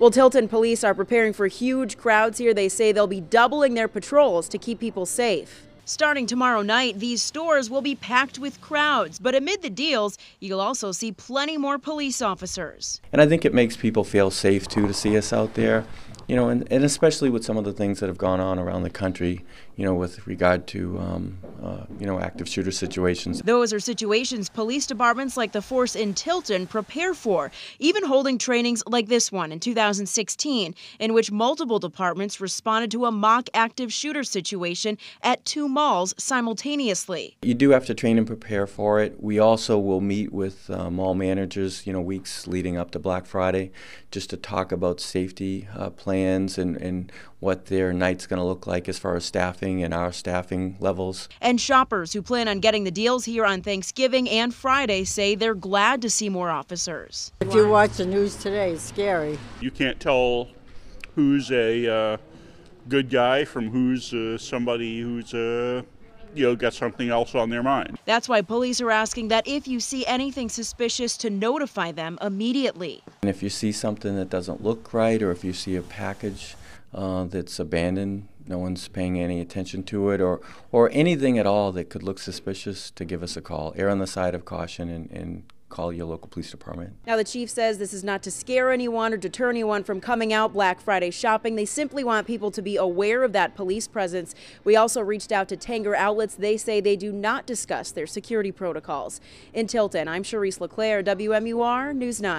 Well, Tilton police are preparing for huge crowds here. They say they'll be doubling their patrols to keep people safe. Starting tomorrow night, these stores will be packed with crowds. But amid the deals, you'll also see plenty more police officers. And I think it makes people feel safe too to see us out there you know, and, and especially with some of the things that have gone on around the country, you know, with regard to, um, uh, you know, active shooter situations. Those are situations police departments like the force in Tilton prepare for, even holding trainings like this one in 2016, in which multiple departments responded to a mock active shooter situation at two malls simultaneously. You do have to train and prepare for it. We also will meet with uh, mall managers, you know, weeks leading up to Black Friday, just to talk about safety uh, plans and, and what their night's going to look like as far as staffing and our staffing levels. And shoppers who plan on getting the deals here on Thanksgiving and Friday say they're glad to see more officers. If you watch the news today, it's scary. You can't tell who's a uh, good guy from who's uh, somebody who's a uh, you know, got something else on their mind. That's why police are asking that if you see anything suspicious to notify them immediately. And if you see something that doesn't look right or if you see a package uh, that's abandoned, no one's paying any attention to it or, or anything at all that could look suspicious to give us a call. Err on the side of caution and, and call your local police department. Now, the chief says this is not to scare anyone or deter anyone from coming out Black Friday shopping. They simply want people to be aware of that police presence. We also reached out to Tanger Outlets. They say they do not discuss their security protocols. In Tilton, I'm Charisse LeClaire, WMUR News 9.